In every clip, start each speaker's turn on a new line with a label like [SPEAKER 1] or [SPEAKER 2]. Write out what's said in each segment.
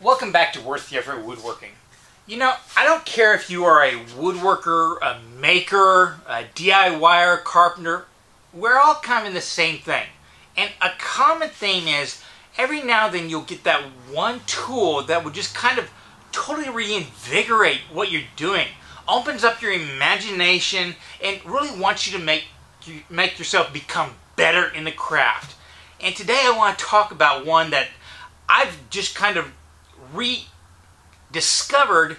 [SPEAKER 1] Welcome back to Worth the Effort Woodworking. You know, I don't care if you are a woodworker, a maker, a DIYer, carpenter, we're all kind of the same thing. And a common theme is every now and then you'll get that one tool that will just kind of totally reinvigorate what you're doing, opens up your imagination, and really wants you to make make yourself become better in the craft. And today I want to talk about one that I've just kind of rediscovered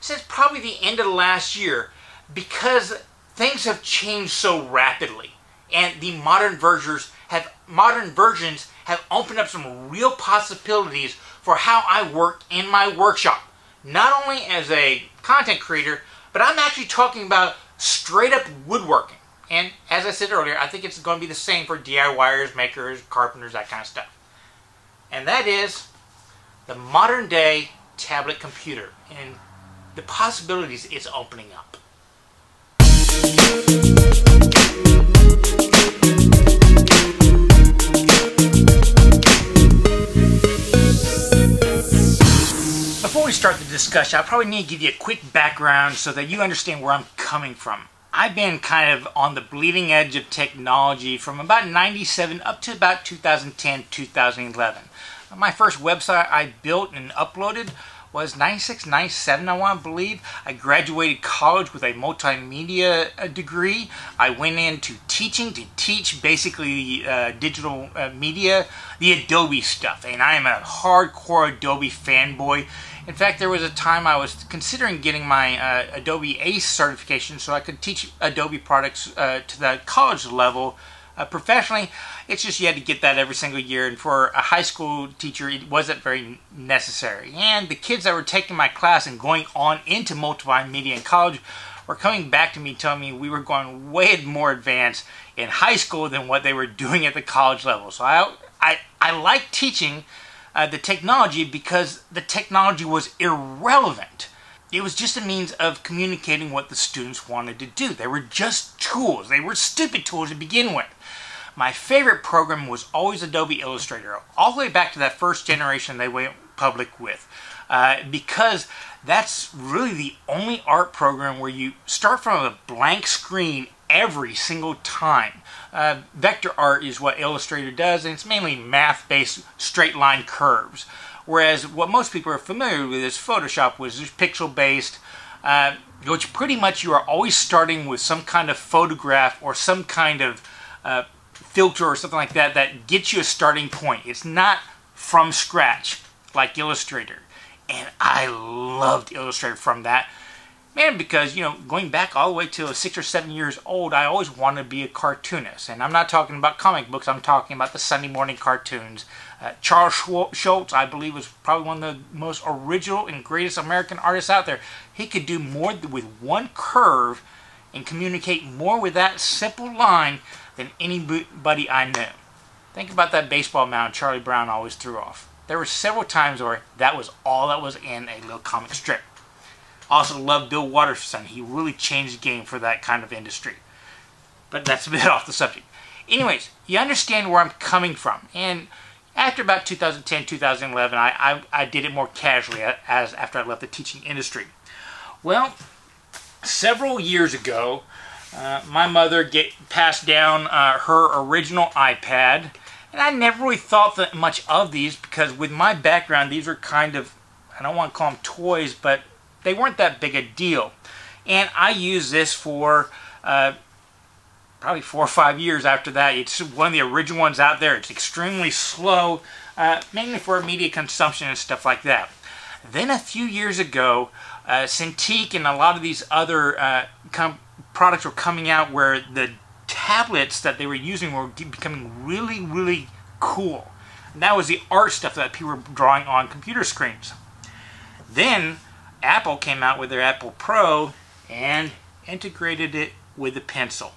[SPEAKER 1] since probably the end of the last year because things have changed so rapidly and the modern versions have modern versions have opened up some real possibilities for how I work in my workshop. Not only as a content creator, but I'm actually talking about straight up woodworking. And as I said earlier, I think it's going to be the same for DIYers, makers, carpenters, that kind of stuff. And that is the modern day tablet computer and the possibilities it's opening up. Before we start the discussion, I probably need to give you a quick background so that you understand where I'm coming from. I've been kind of on the bleeding edge of technology from about 97 up to about 2010, 2011. My first website I built and uploaded was 96, 97, I want to believe. I graduated college with a multimedia uh, degree. I went into teaching to teach basically uh, digital uh, media, the Adobe stuff. And I am a hardcore Adobe fanboy. In fact, there was a time I was considering getting my uh, Adobe ACE certification so I could teach Adobe products uh, to the college level uh, professionally, it's just you had to get that every single year, and for a high school teacher, it wasn't very necessary. And the kids that were taking my class and going on into multimedia in college were coming back to me telling me we were going way more advanced in high school than what they were doing at the college level. So I, I, I like teaching uh, the technology because the technology was irrelevant. It was just a means of communicating what the students wanted to do. They were just tools. They were stupid tools to begin with. My favorite program was always Adobe Illustrator, all the way back to that first generation they went public with. Uh, because that's really the only art program where you start from a blank screen every single time. Uh, vector art is what Illustrator does, and it's mainly math based straight line curves. Whereas what most people are familiar with is Photoshop, which is pixel based, uh, which pretty much you are always starting with some kind of photograph or some kind of uh, filter or something like that that gets you a starting point. It's not from scratch like Illustrator. And I loved Illustrator from that. Man, because, you know, going back all the way to six or seven years old, I always wanted to be a cartoonist. And I'm not talking about comic books, I'm talking about the Sunday morning cartoons. Uh, Charles Schulz, I believe, was probably one of the most original and greatest American artists out there. He could do more with one curve and communicate more with that simple line than anybody I knew. Think about that baseball mound Charlie Brown always threw off. There were several times where that was all that was in a little comic strip. Also love Bill Watterson. He really changed the game for that kind of industry. But that's a bit off the subject. Anyways, you understand where I'm coming from. And after about 2010, 2011, I, I, I did it more casually as after I left the teaching industry. Well, several years ago, uh, my mother get passed down uh, her original iPad, and I never really thought that much of these because with my background, these are kind of I don't want to call them toys, but they weren't that big a deal. And I used this for uh, probably four or five years after that. It's one of the original ones out there. It's extremely slow, uh, mainly for media consumption and stuff like that. Then a few years ago, uh, Cintiq and a lot of these other uh, products were coming out where the tablets that they were using were becoming really, really cool. And that was the art stuff that people were drawing on computer screens. Then Apple came out with their Apple Pro and integrated it with the pencil.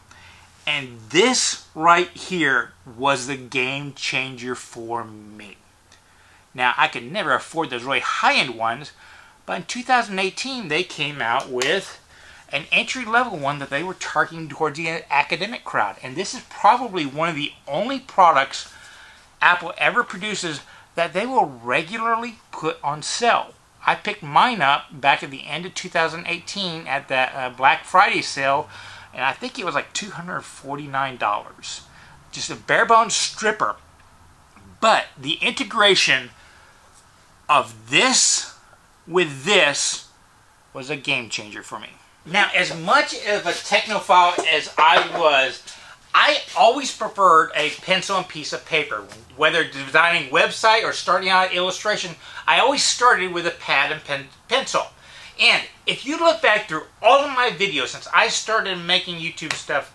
[SPEAKER 1] And this right here was the game changer for me. Now, I could never afford those really high end ones, but in 2018 they came out with an entry level one that they were targeting towards the academic crowd. And this is probably one of the only products Apple ever produces that they will regularly put on sale. I picked mine up back at the end of 2018 at that uh, Black Friday sale, and I think it was like $249. Just a bare bones stripper. But the integration of this with this was a game changer for me. Now, as much of a technophile as I was, I always preferred a pencil and piece of paper. Whether designing website or starting out illustration, I always started with a pad and pen pencil. And if you look back through all of my videos since I started making YouTube stuff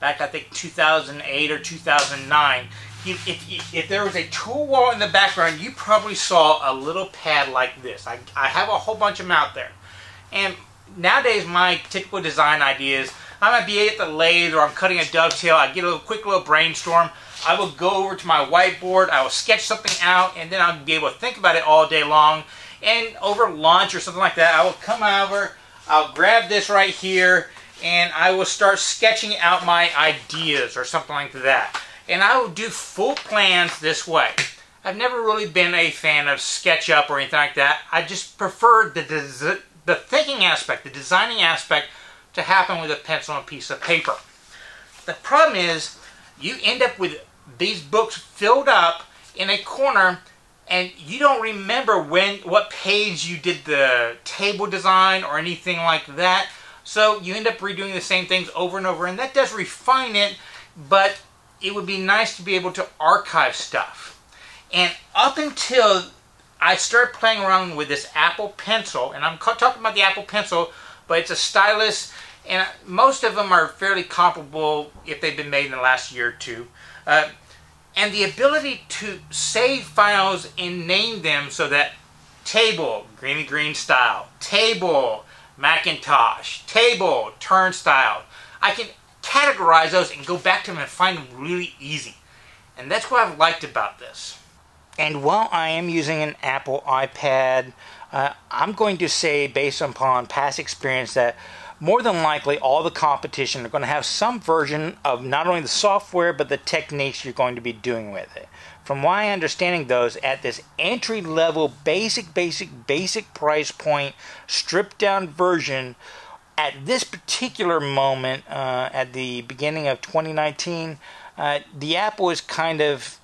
[SPEAKER 1] back I think 2008 or 2009, if, if, if, there was a tool wall in the background, you probably saw a little pad like this. I, I have a whole bunch of them out there. And nowadays, my typical design ideas, I might be at the lathe or I'm cutting a dovetail, I get a little quick little brainstorm, I will go over to my whiteboard, I will sketch something out, and then I'll be able to think about it all day long. And over lunch or something like that, I will come over, I'll grab this right here, and I will start sketching out my ideas or something like that. And I will do full plans this way. I've never really been a fan of SketchUp or anything like that. I just prefer the, the thinking aspect, the designing aspect, to happen with a pencil and a piece of paper. The problem is, you end up with these books filled up in a corner and you don't remember when what page you did the table design or anything like that. So you end up redoing the same things over and over, and that does refine it, but it would be nice to be able to archive stuff. And up until I started playing around with this Apple Pencil, and I'm talking about the Apple Pencil, but it's a stylus, and most of them are fairly comparable if they've been made in the last year or two. Uh, and the ability to save files and name them so that table, greeny green style, table, Mackintosh, table, turnstile. I can categorize those and go back to them and find them really easy. And that's what I've liked about this. And while I am using an Apple iPad, uh, I'm going to say, based upon past experience, that more than likely all the competition are going to have some version of not only the software but the techniques you're going to be doing with it. From my understanding, those at this entry level, basic, basic, basic price point, stripped down version, at this particular moment, uh, at the beginning of 2019, uh, the Apple is kind of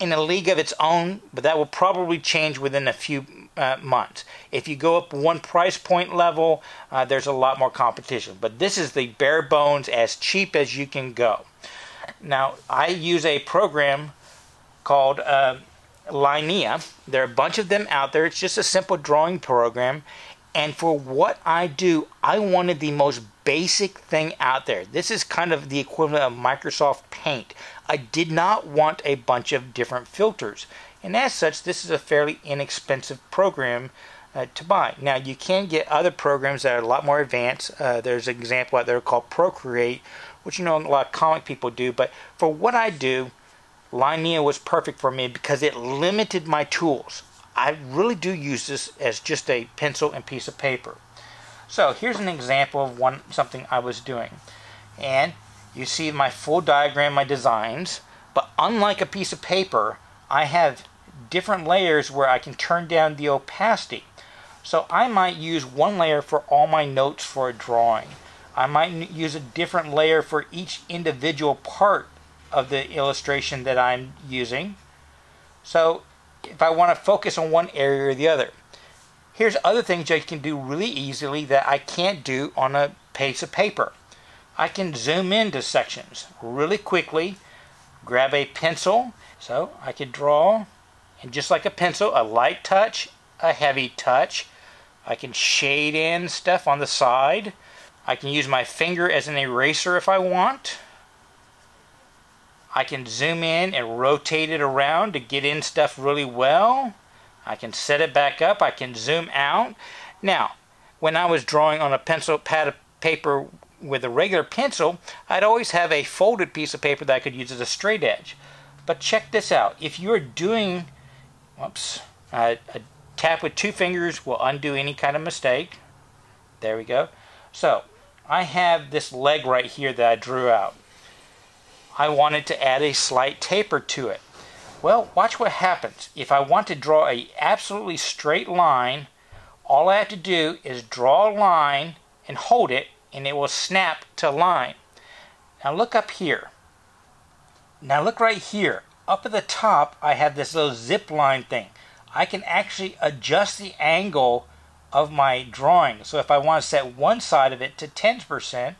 [SPEAKER 1] in a league of its own, but that will probably change within a few uh, months. If you go up one price point level, uh, there's a lot more competition. But this is the bare bones, as cheap as you can go. Now, I use a program called uh, Linea. There are a bunch of them out there. It's just a simple drawing program. And for what I do, I wanted the most basic thing out there. This is kind of the equivalent of Microsoft Paint. I did not want a bunch of different filters. And as such, this is a fairly inexpensive program uh, to buy. Now, you can get other programs that are a lot more advanced. Uh, there's an example out there called Procreate, which you know a lot of comic people do. But for what I do, Linea was perfect for me because it limited my tools. I really do use this as just a pencil and piece of paper. So here's an example of one something I was doing. And you see my full diagram, my designs, but unlike a piece of paper, I have different layers where I can turn down the opacity. So I might use one layer for all my notes for a drawing. I might use a different layer for each individual part of the illustration that I'm using. So if I want to focus on one area or the other. Here's other things I can do really easily that I can't do on a piece of paper. I can zoom into sections really quickly, grab a pencil, so I could draw, and just like a pencil, a light touch, a heavy touch. I can shade in stuff on the side. I can use my finger as an eraser if I want. I can zoom in and rotate it around to get in stuff really well. I can set it back up. I can zoom out. Now, when I was drawing on a pencil pad of paper with a regular pencil, I'd always have a folded piece of paper that I could use as a straight edge. But check this out. If you're doing, whoops, uh, a tap with two fingers will undo any kind of mistake. There we go. So, I have this leg right here that I drew out. I wanted to add a slight taper to it. Well, watch what happens. If I want to draw a absolutely straight line, all I have to do is draw a line and hold it and it will snap to line. Now look up here. Now look right here. Up at the top I have this little zip line thing. I can actually adjust the angle of my drawing. So if I want to set one side of it to 10%,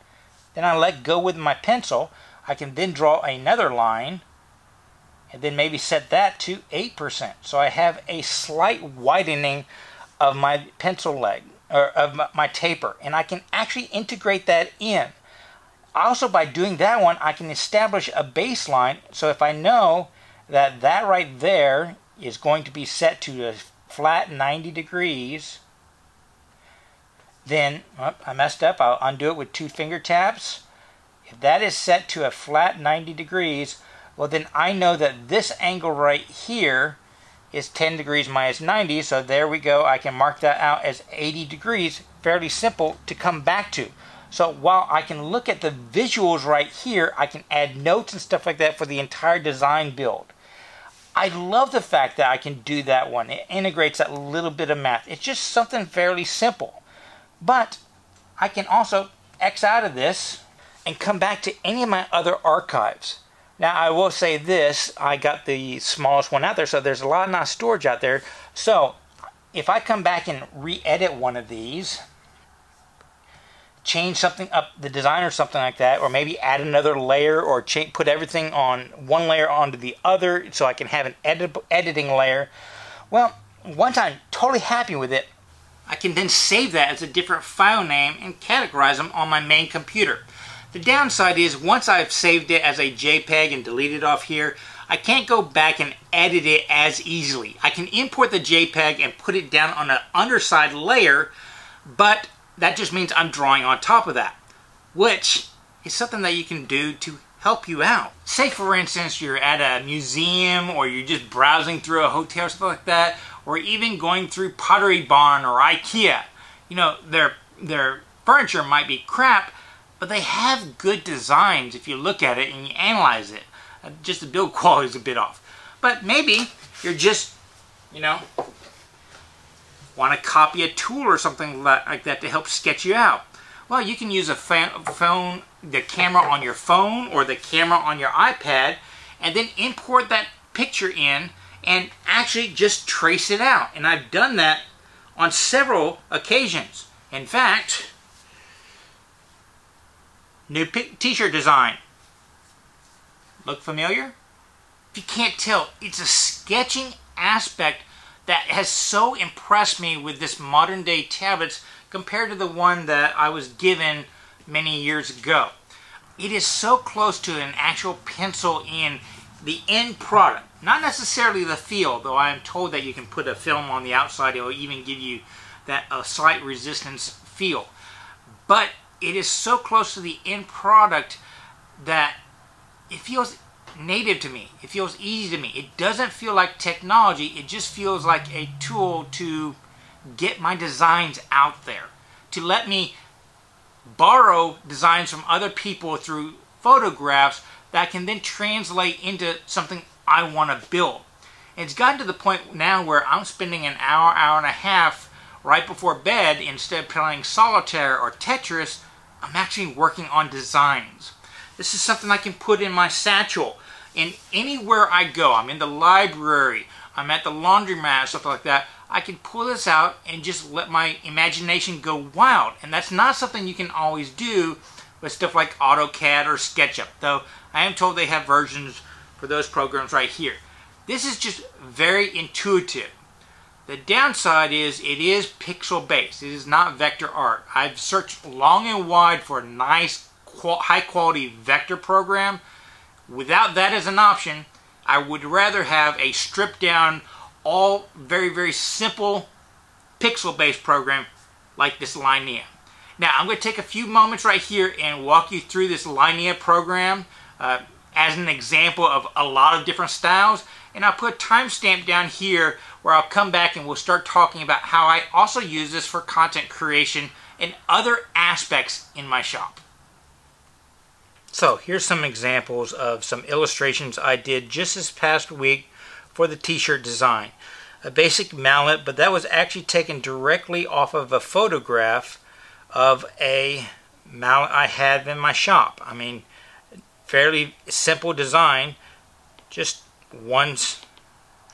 [SPEAKER 1] then I let go with my pencil. I can then draw another line and then maybe set that to 8%. So I have a slight widening of my pencil leg or of my taper and I can actually integrate that in. Also by doing that one I can establish a baseline. So if I know that that right there is going to be set to a flat 90 degrees then oh, I messed up. I'll undo it with two finger taps. If that is set to a flat 90 degrees well then I know that this angle right here is 10 degrees minus 90 so there we go. I can mark that out as 80 degrees fairly simple to come back to. So while I can look at the visuals right here I can add notes and stuff like that for the entire design build. I love the fact that I can do that one. It integrates that little bit of math. It's just something fairly simple. But I can also X out of this and come back to any of my other archives now, I will say this I got the smallest one out there, so there's a lot of not storage out there. So, if I come back and re edit one of these, change something up the design or something like that, or maybe add another layer or put everything on one layer onto the other so I can have an edit, editing layer. Well, once I'm totally happy with it, I can then save that as a different file name and categorize them on my main computer. The downside is once I've saved it as a JPEG and deleted off here, I can't go back and edit it as easily. I can import the JPEG and put it down on an underside layer, but that just means I'm drawing on top of that, which is something that you can do to help you out. Say for instance you're at a museum or you're just browsing through a hotel or something like that, or even going through Pottery Barn or IKEA. You know, their their furniture might be crap, but they have good designs if you look at it and you analyze it. Uh, just the build quality is a bit off. But maybe you're just, you know, want to copy a tool or something like that to help sketch you out. Well, you can use a phone, the camera on your phone or the camera on your iPad, and then import that picture in and actually just trace it out. And I've done that on several occasions. In fact, New t-shirt design. Look familiar? If you can't tell, it's a sketching aspect that has so impressed me with this modern day tablets compared to the one that I was given many years ago. It is so close to an actual pencil in the end product. Not necessarily the feel, though I am told that you can put a film on the outside, it will even give you that a slight resistance feel. But it is so close to the end product that it feels native to me. It feels easy to me. It doesn't feel like technology. It just feels like a tool to get my designs out there. To let me borrow designs from other people through photographs that can then translate into something I want to build. It's gotten to the point now where I'm spending an hour, hour and a half right before bed instead of playing solitaire or Tetris I'm actually working on designs. This is something I can put in my satchel. And anywhere I go, I'm in the library, I'm at the laundromat, stuff like that, I can pull this out and just let my imagination go wild. And that's not something you can always do with stuff like AutoCAD or SketchUp, though I am told they have versions for those programs right here. This is just very intuitive. The downside is it is pixel based. It is not vector art. I've searched long and wide for a nice high quality vector program. Without that as an option, I would rather have a stripped down, all very, very simple pixel based program like this Linea. Now, I'm going to take a few moments right here and walk you through this Linea program uh, as an example of a lot of different styles. And I'll put a timestamp down here where I'll come back and we'll start talking about how I also use this for content creation and other aspects in my shop. So here's some examples of some illustrations I did just this past week for the t-shirt design. A basic mallet, but that was actually taken directly off of a photograph of a mallet I had in my shop. I mean, fairly simple design, just one's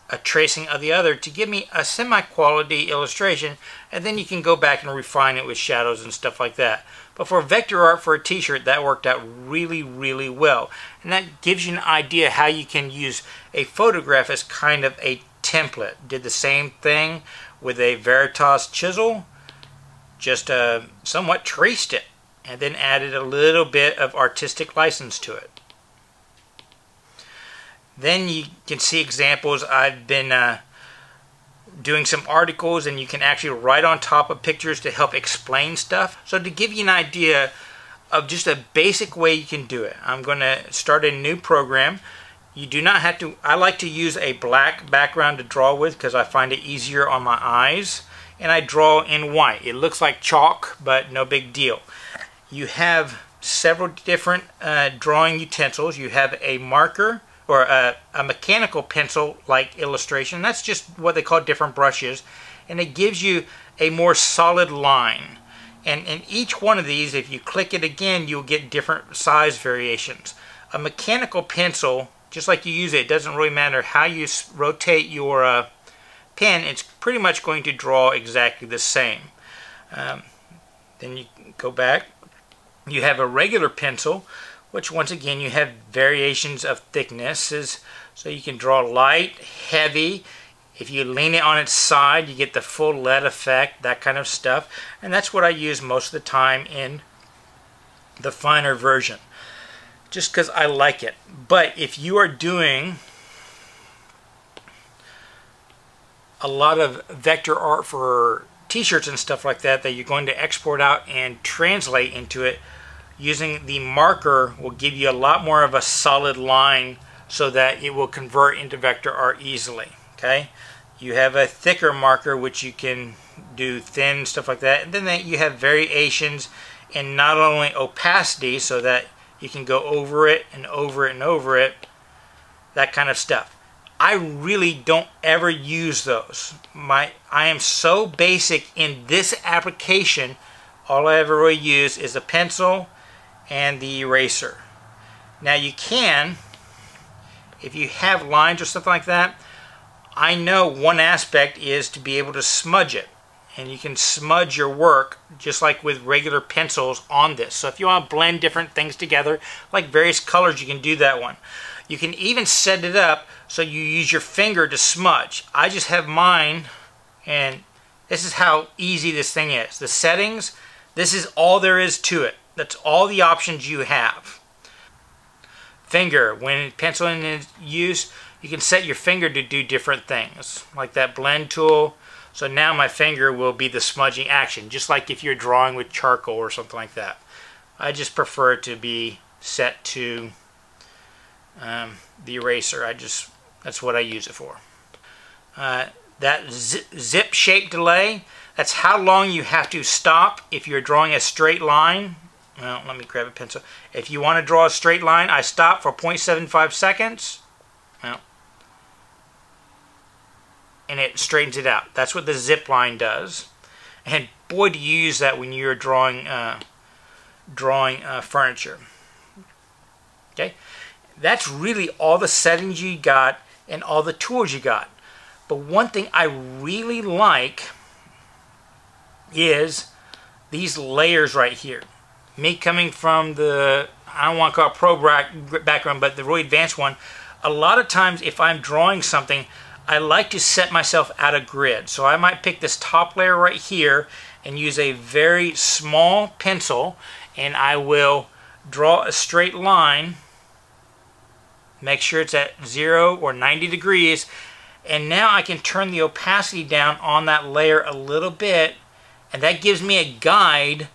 [SPEAKER 1] a tracing of the other to give me a semi-quality illustration and then you can go back and refine it with shadows and stuff like that. But for vector art for a t-shirt that worked out really really well and that gives you an idea how you can use a photograph as kind of a template. Did the same thing with a Veritas chisel just uh, somewhat traced it and then added a little bit of artistic license to it. Then you can see examples. I've been uh, doing some articles and you can actually write on top of pictures to help explain stuff. So to give you an idea of just a basic way you can do it, I'm going to start a new program. You do not have to, I like to use a black background to draw with because I find it easier on my eyes. And I draw in white. It looks like chalk, but no big deal. You have several different uh, drawing utensils. You have a marker, or a, a mechanical pencil like illustration. That's just what they call different brushes. And it gives you a more solid line. And in each one of these, if you click it again, you'll get different size variations. A mechanical pencil, just like you use it, it doesn't really matter how you rotate your uh, pen, it's pretty much going to draw exactly the same. Um, then you go back. You have a regular pencil, which once again you have variations of thicknesses so you can draw light, heavy. If you lean it on its side, you get the full lead effect, that kind of stuff. And that's what I use most of the time in the finer version, just because I like it. But if you are doing a lot of vector art for t-shirts and stuff like that that you're going to export out and translate into it, using the marker will give you a lot more of a solid line so that it will convert into vector art easily okay? You have a thicker marker which you can do thin stuff like that. And then you have variations in not only opacity so that you can go over it and over it and over it that kind of stuff. I really don't ever use those. My I am so basic in this application. All I ever really use is a pencil and the eraser. Now you can, if you have lines or something like that, I know one aspect is to be able to smudge it. And you can smudge your work just like with regular pencils on this. So if you want to blend different things together, like various colors, you can do that one. You can even set it up so you use your finger to smudge. I just have mine, and this is how easy this thing is. The settings, this is all there is to it. That's all the options you have. Finger, when penciling is used, you can set your finger to do different things, like that blend tool. So now my finger will be the smudging action, just like if you're drawing with charcoal or something like that. I just prefer it to be set to um, the eraser. I just that's what I use it for. Uh, that zip shape delay, that's how long you have to stop if you're drawing a straight line well, let me grab a pencil. If you want to draw a straight line, I stop for 0.75 seconds. Well, and it straightens it out. That's what the zip line does. And boy, do you use that when you're drawing uh, drawing uh, furniture. Okay, that's really all the settings you got and all the tools you got. But one thing I really like is these layers right here me coming from the I don't want to call it pro background, but the really advanced one. A lot of times, if I'm drawing something, I like to set myself out of grid. So I might pick this top layer right here and use a very small pencil, and I will draw a straight line. Make sure it's at zero or 90 degrees, and now I can turn the opacity down on that layer a little bit, and that gives me a guide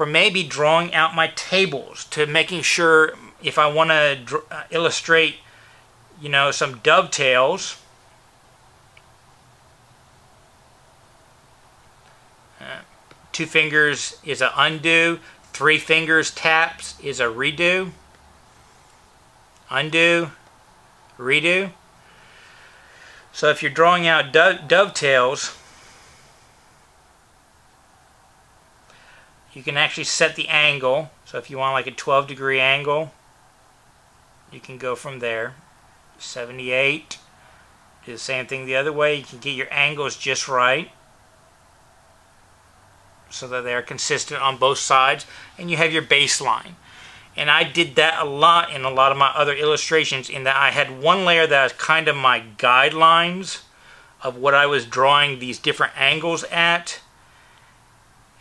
[SPEAKER 1] for maybe drawing out my tables to making sure if I want to uh, illustrate, you know, some dovetails. Uh, two fingers is a undo. Three fingers taps is a redo. Undo, redo. So if you're drawing out do dovetails, you can actually set the angle. So if you want like a 12 degree angle, you can go from there. 78. Do the same thing the other way. You can get your angles just right so that they're consistent on both sides. And you have your baseline. And I did that a lot in a lot of my other illustrations in that I had one layer that was kind of my guidelines of what I was drawing these different angles at.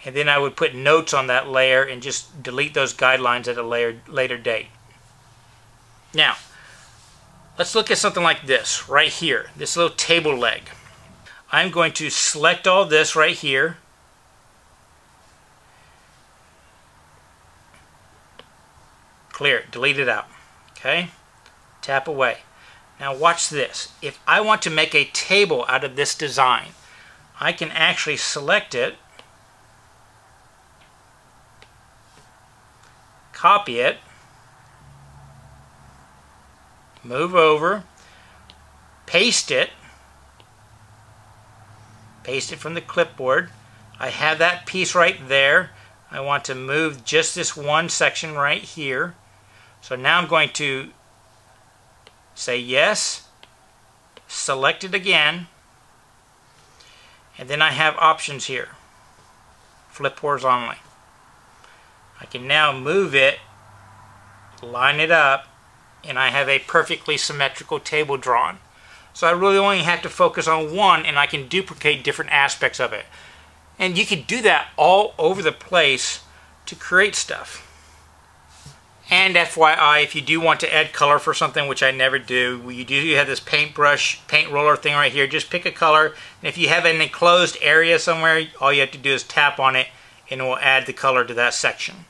[SPEAKER 1] And then I would put notes on that layer and just delete those guidelines at a later, later date. Now, let's look at something like this right here, this little table leg. I'm going to select all this right here Clear. Delete it out. Okay? Tap away. Now watch this. If I want to make a table out of this design, I can actually select it, copy it, move over, paste it, paste it from the clipboard. I have that piece right there. I want to move just this one section right here. So now I'm going to say yes, select it again, and then I have options here. Flip horizontally. I can now move it, line it up, and I have a perfectly symmetrical table drawn. So I really only have to focus on one and I can duplicate different aspects of it. And you can do that all over the place to create stuff. And FYI, if you do want to add color for something, which I never do, you do you have this paintbrush, paint roller thing right here. Just pick a color, and if you have an enclosed area somewhere, all you have to do is tap on it, and it will add the color to that section.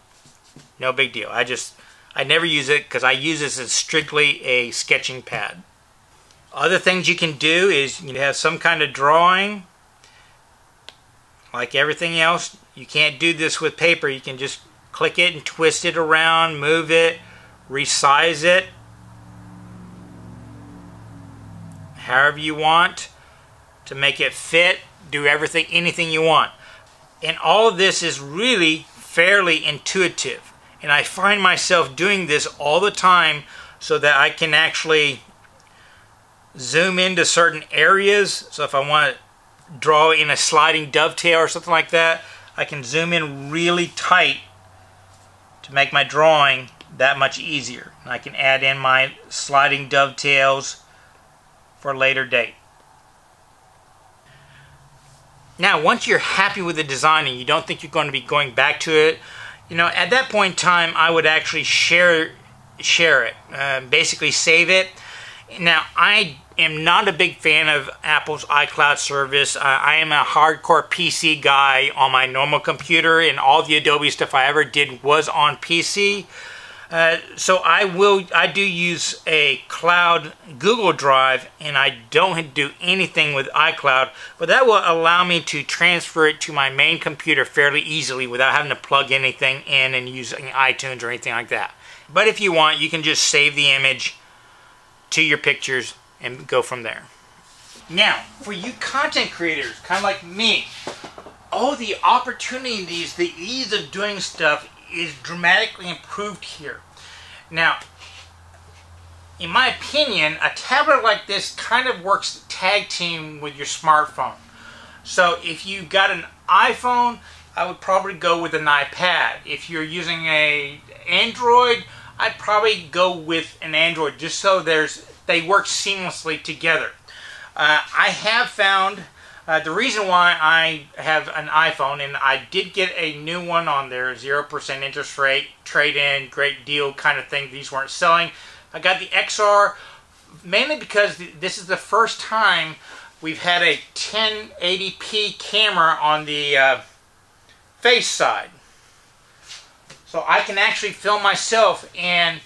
[SPEAKER 1] No big deal. I just, I never use it because I use this as strictly a sketching pad. Other things you can do is you have some kind of drawing, like everything else. You can't do this with paper. You can just click it and twist it around, move it, resize it however you want to make it fit, do everything, anything you want. And all of this is really fairly intuitive. And I find myself doing this all the time so that I can actually zoom into certain areas. So if I want to draw in a sliding dovetail or something like that, I can zoom in really tight to make my drawing that much easier. And I can add in my sliding dovetails for a later date. Now, once you're happy with the design and you don't think you're going to be going back to it, you know, at that point in time, I would actually share share it, uh, basically save it. Now, I am not a big fan of Apple's iCloud service. Uh, I am a hardcore PC guy on my normal computer, and all the Adobe stuff I ever did was on PC. Uh, so I will, I do use a cloud Google Drive, and I don't do anything with iCloud, but that will allow me to transfer it to my main computer fairly easily without having to plug anything in and using iTunes or anything like that. But if you want, you can just save the image to your pictures and go from there. Now, for you content creators, kind of like me, oh, the opportunities, the ease of doing stuff is dramatically improved here. Now, in my opinion, a tablet like this kind of works tag team with your smartphone. So if you've got an iPhone, I would probably go with an iPad. If you're using a Android, I'd probably go with an Android just so there's they work seamlessly together. Uh, I have found uh, the reason why I have an iPhone, and I did get a new one on there, 0% interest rate, trade in, great deal kind of thing. These weren't selling. I got the XR mainly because this is the first time we've had a 1080p camera on the uh, face side. So I can actually film myself and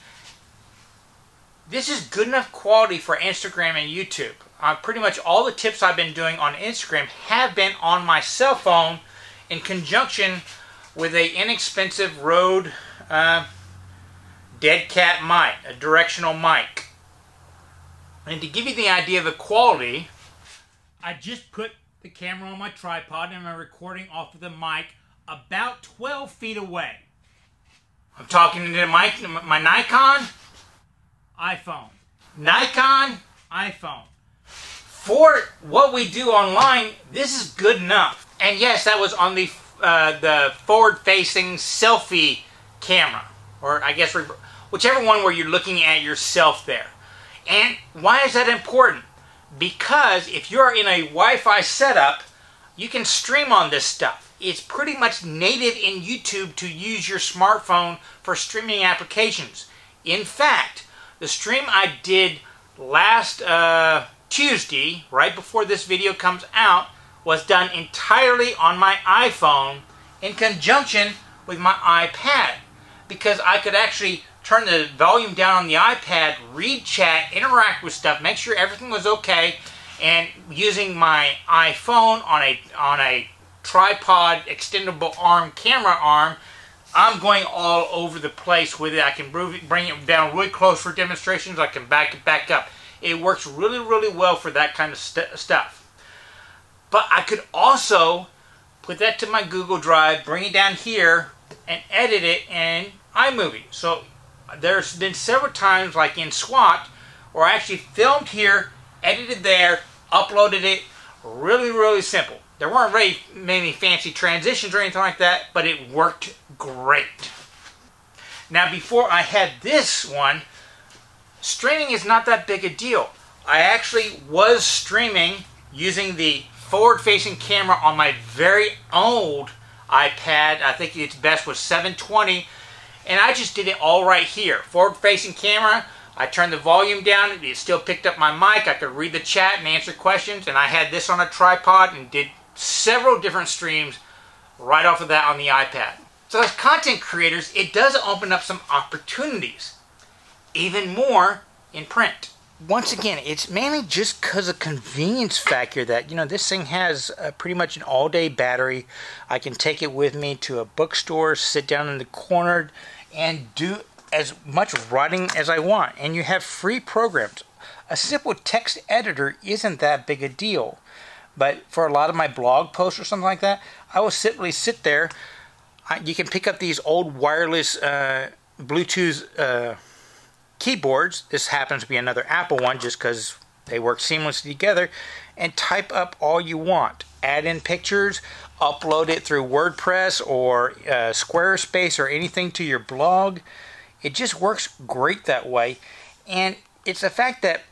[SPEAKER 1] this is good enough quality for Instagram and YouTube. Pretty much all the tips I've been doing on Instagram have been on my cell phone in conjunction with a inexpensive Rode uh, Dead Cat mic, a directional mic. And to give you the idea of the quality, I just put the camera on my tripod and I'm recording off of the mic about 12 feet away. I'm talking to mic, my Nikon iPhone. Nikon iPhone. For what we do online, this is good enough. And yes, that was on the uh, the forward-facing selfie camera, or I guess whichever one where you're looking at yourself there. And why is that important? Because if you're in a Wi-Fi setup, you can stream on this stuff. It's pretty much native in YouTube to use your smartphone for streaming applications. In fact, the stream I did last uh, Tuesday, right before this video comes out, was done entirely on my iPhone in conjunction with my iPad because I could actually turn the volume down on the iPad, read chat, interact with stuff, make sure everything was okay, and using my iPhone on a on a tripod extendable arm camera arm, I'm going all over the place with it. I can bring it down really close for demonstrations. I can back it back up. It works really, really well for that kind of st stuff. But I could also put that to my Google Drive, bring it down here, and edit it in iMovie. So there's been several times, like in SWAT, where I actually filmed here, edited there, uploaded it. Really, really simple. There weren't really many fancy transitions or anything like that, but it worked great. Now, before I had this one, streaming is not that big a deal. I actually was streaming using the forward-facing camera on my very old iPad. I think its best was 720 and I just did it all right here. Forward facing camera. I turned the volume down. It still picked up my mic. I could read the chat and answer questions. And I had this on a tripod and did several different streams right off of that on the iPad. So as content creators, it does open up some opportunities. Even more in print. Once again, it's mainly just because of convenience factor that, you know, this thing has uh, pretty much an all-day battery. I can take it with me to a bookstore, sit down in the corner, and do as much writing as I want. And you have free programs. A simple text editor isn't that big a deal. But for a lot of my blog posts or something like that, I will simply sit there. I, you can pick up these old wireless uh, Bluetooth uh, keyboards. This happens to be another Apple one just because they work seamlessly together. And type up all you want. Add in pictures, upload it through WordPress or uh, Squarespace or anything to your blog. It just works great that way. And it's the fact that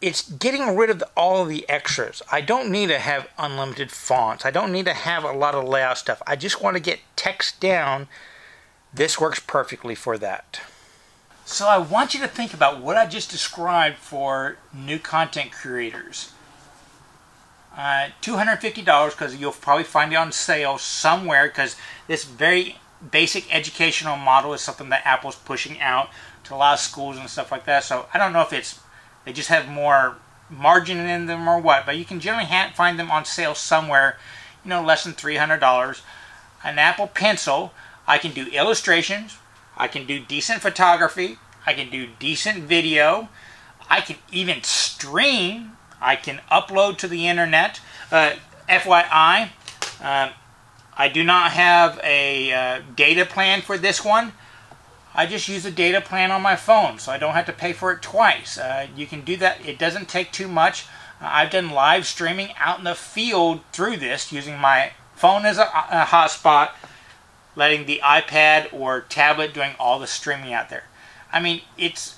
[SPEAKER 1] it's getting rid of all of the extras. I don't need to have unlimited fonts. I don't need to have a lot of layout stuff. I just want to get text down. This works perfectly for that. So I want you to think about what I just described for new content creators. Uh, $250 because you'll probably find it on sale somewhere because this very basic educational model is something that Apple's pushing out to a lot of schools and stuff like that. So I don't know if it's they just have more margin in them or what, but you can generally find them on sale somewhere, you know, less than $300. An Apple Pencil, I can do illustrations, I can do decent photography, I can do decent video, I can even stream I can upload to the internet. Uh, FYI, uh, I do not have a uh, data plan for this one. I just use a data plan on my phone, so I don't have to pay for it twice. Uh, you can do that. It doesn't take too much. Uh, I've done live streaming out in the field through this using my phone as a, a hotspot, letting the iPad or tablet doing all the streaming out there. I mean, it's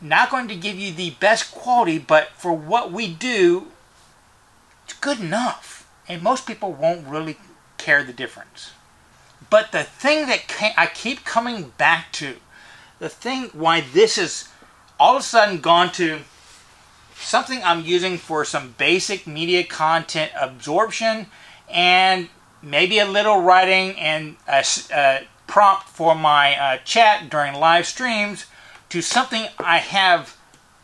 [SPEAKER 1] not going to give you the best quality, but for what we do, it's good enough. And most people won't really care the difference. But the thing that I keep coming back to, the thing why this is all of a sudden gone to something I'm using for some basic media content absorption and maybe a little writing and a, a prompt for my uh, chat during live streams to something I have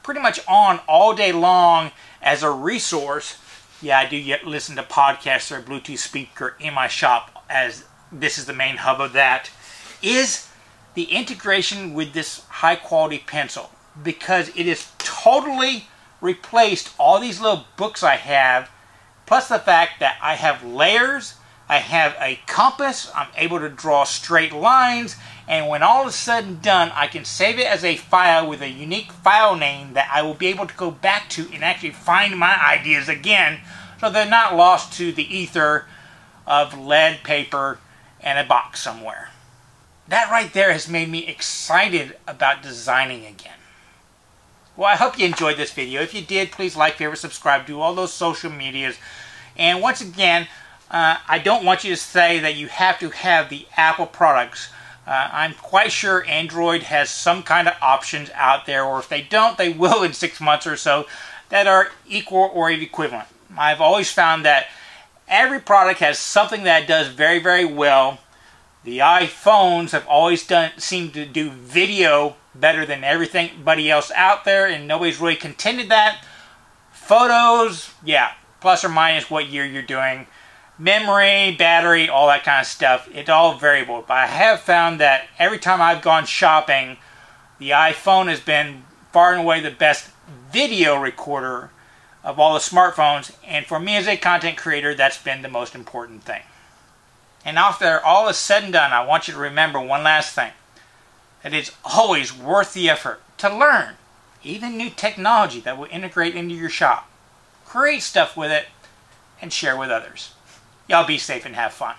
[SPEAKER 1] pretty much on all day long as a resource. Yeah, I do yet listen to podcasts or Bluetooth speaker in my shop as this is the main hub of that. Is the integration with this high quality pencil because it has totally replaced all these little books I have, plus the fact that I have layers, I have a compass, I'm able to draw straight lines, and when all is said and done, I can save it as a file with a unique file name that I will be able to go back to and actually find my ideas again so they're not lost to the ether of lead paper and a box somewhere. That right there has made me excited about designing again. Well, I hope you enjoyed this video. If you did, please like, favorite, subscribe, do all those social medias. And once again, uh, I don't want you to say that you have to have the Apple products. Uh, I'm quite sure Android has some kind of options out there, or if they don't, they will in six months or so, that are equal or equivalent. I've always found that every product has something that does very, very well. The iPhones have always done seem to do video better than everybody else out there, and nobody's really contended that. Photos, yeah, plus or minus what year you're doing. Memory, battery, all that kind of stuff. It's all variable. But I have found that every time I've gone shopping, the iPhone has been far and away the best video recorder of all the smartphones, and for me as a content creator, that's been the most important thing. And after all is said and done, I want you to remember one last thing that it's always worth the effort to learn even new technology that will integrate into your shop. Create stuff with it and share with others. Y'all be safe and have fun.